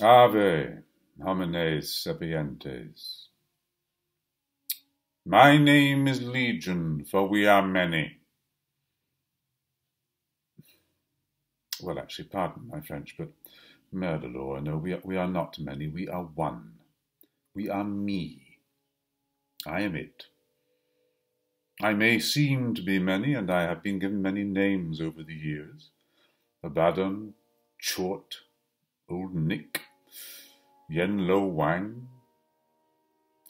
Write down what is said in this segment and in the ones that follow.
Ave, homines sapientes. My name is Legion, for we are many. Well, actually, pardon my French, but murder law, no, we are, we are not many, we are one. We are me. I am it. I may seem to be many, and I have been given many names over the years. Abaddon, Chort, Old Nick, Yen Lo Wang,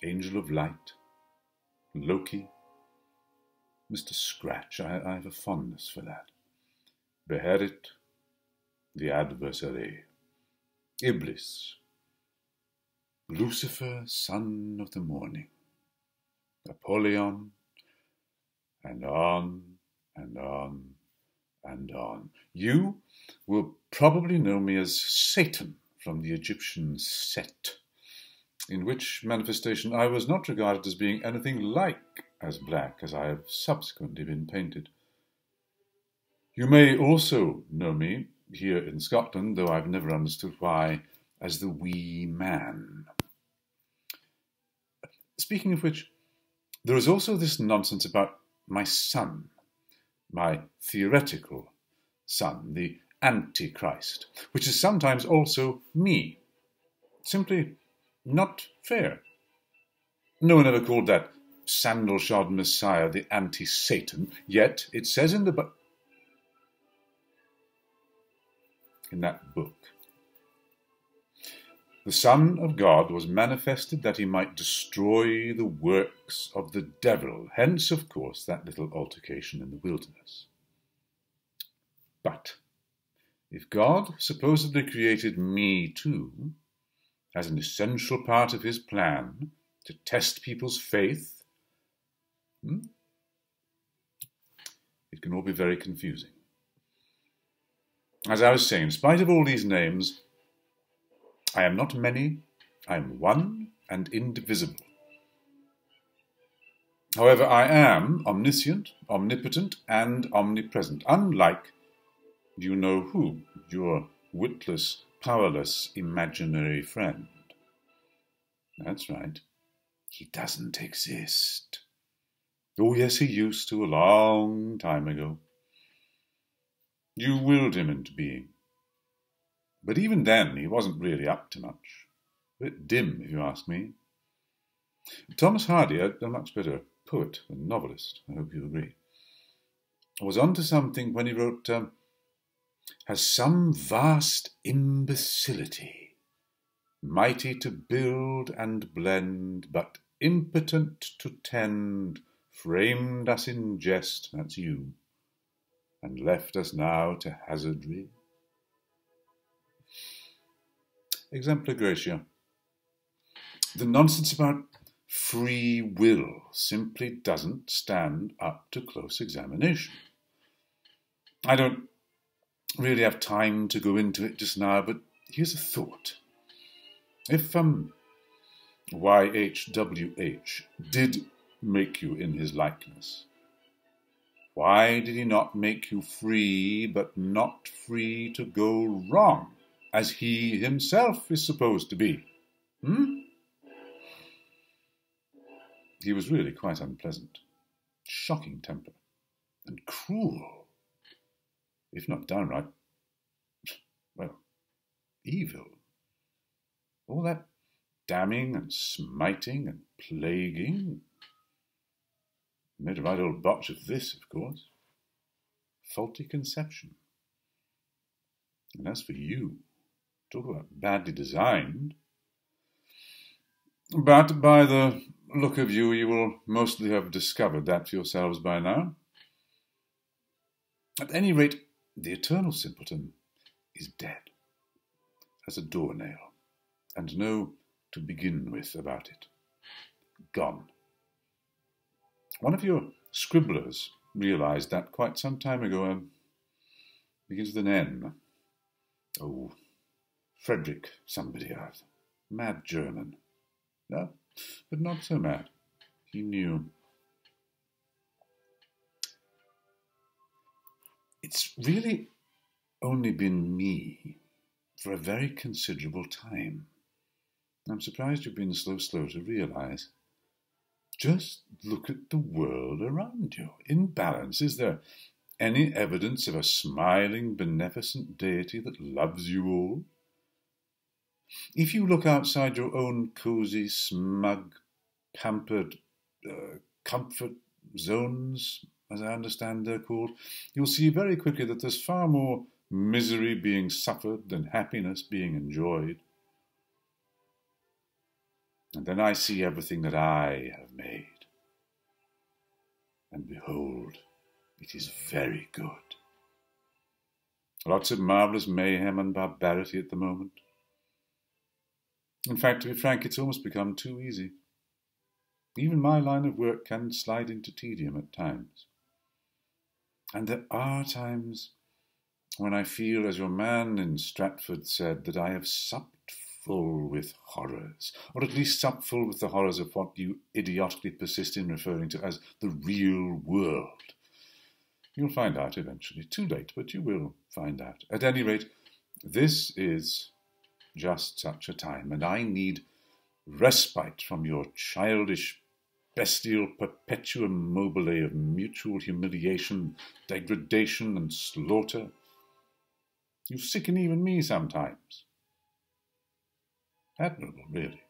Angel of Light, Loki, Mr. Scratch, I, I have a fondness for that. Beherit, the adversary, Iblis, Lucifer, son of the morning, Apollyon, and on and on and on. You will probably know me as Satan from the Egyptian Set, in which manifestation I was not regarded as being anything like as black as I have subsequently been painted. You may also know me here in Scotland, though I've never understood why, as the wee man. Speaking of which, there is also this nonsense about my son, my theoretical son, the Antichrist, which is sometimes also me. Simply not fair. No one ever called that sandal shod Messiah the anti Satan, yet it says in the book, in that book, the Son of God was manifested that he might destroy the works of the devil. Hence, of course, that little altercation in the wilderness. But if God supposedly created me too, as an essential part of his plan to test people's faith, hmm, it can all be very confusing. As I was saying, in spite of all these names, I am not many, I am one and indivisible. However, I am omniscient, omnipotent, and omnipresent, unlike you know who, your witless, powerless, imaginary friend. That's right, he doesn't exist. Oh, yes, he used to a long time ago. You willed him into being. But even then, he wasn't really up to much. A bit dim, if you ask me. Thomas Hardy, a, much better poet than novelist, I hope you agree, was on to something when he wrote, um, has some vast imbecility, mighty to build and blend, but impotent to tend, framed us in jest, that's you, and left us now to hazardry. Exempli Gratia. The nonsense about free will simply doesn't stand up to close examination. I don't really have time to go into it just now, but here's a thought. If um, YHWH did make you in his likeness, why did he not make you free, but not free to go wrong? as he himself is supposed to be. Hmm? He was really quite unpleasant, shocking temper, and cruel, if not downright, well, evil. All that damning and smiting and plaguing made a right old botch of this, of course. Faulty conception. And as for you, talk about badly designed. But by the look of you, you will mostly have discovered that for yourselves by now. At any rate, the eternal simpleton is dead as a doornail, and no to begin with about it. Gone. One of your scribblers realized that quite some time ago. Um, begins with an N. Oh, Frederick somebody else. Mad German. No, but not so mad. He knew. It's really only been me for a very considerable time. I'm surprised you've been so slow to realize. Just look at the world around you. In balance, is there any evidence of a smiling, beneficent deity that loves you all? If you look outside your own cosy, smug, pampered uh, comfort zones, as I understand they're called, you'll see very quickly that there's far more misery being suffered than happiness being enjoyed. And then I see everything that I have made. And behold, it is very good. Lots of marvellous mayhem and barbarity at the moment. In fact, to be frank, it's almost become too easy. Even my line of work can slide into tedium at times. And there are times when I feel, as your man in Stratford said, that I have supped full with horrors, or at least supped full with the horrors of what you idiotically persist in referring to as the real world. You'll find out eventually. Too late, but you will find out. At any rate, this is just such a time, and I need respite from your childish bestial perpetuum mobile of mutual humiliation, degradation, and slaughter. You sicken even me sometimes. Admirable, really.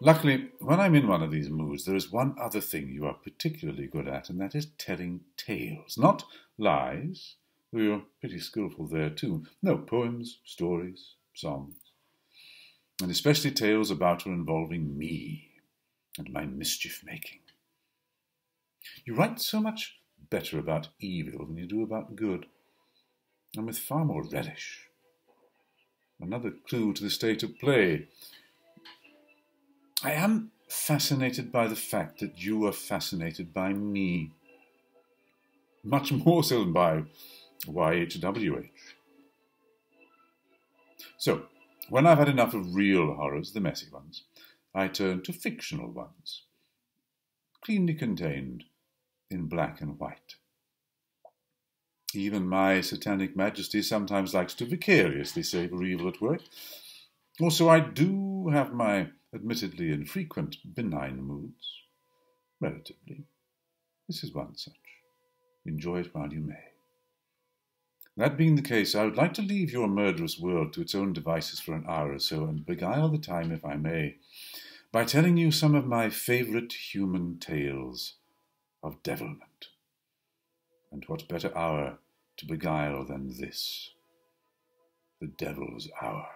Luckily, when I'm in one of these moods, there is one other thing you are particularly good at, and that is telling tales. Not lies, though you're pretty skilful there too. No, poems, stories, songs and especially tales about or involving me and my mischief making. You write so much better about evil than you do about good, and with far more relish. Another clue to the state of play. I am fascinated by the fact that you are fascinated by me, much more so than by YHWH. So, when I've had enough of real horrors, the messy ones, I turn to fictional ones, cleanly contained in black and white. Even my satanic majesty sometimes likes to vicariously savour evil at work. Also, I do have my admittedly infrequent benign moods. Relatively. This is one such. Enjoy it while you may. That being the case, I would like to leave your murderous world to its own devices for an hour or so, and beguile the time, if I may, by telling you some of my favourite human tales of devilment. And what better hour to beguile than this, the devil's hour?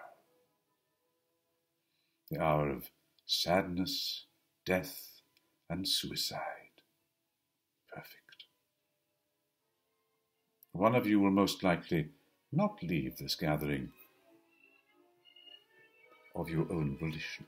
The hour of sadness, death, and suicide. Perfect one of you will most likely not leave this gathering of your own volition.